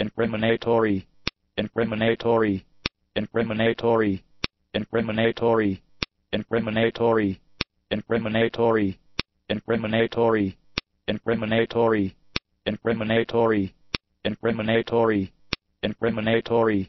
incriminatory, incriminatory, incriminatory, incriminatory, incriminatory, incriminatory, incriminatory, incriminatory, incriminatory, incriminatory, incriminatory,